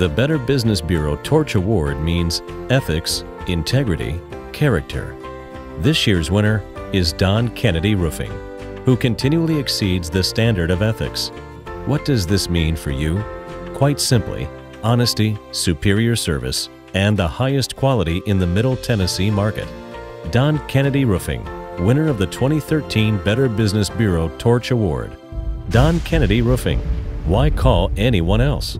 The Better Business Bureau Torch Award means ethics, integrity, character. This year's winner is Don Kennedy Roofing, who continually exceeds the standard of ethics. What does this mean for you? Quite simply, honesty, superior service, and the highest quality in the Middle Tennessee market. Don Kennedy Roofing, winner of the 2013 Better Business Bureau Torch Award. Don Kennedy Roofing. Why call anyone else?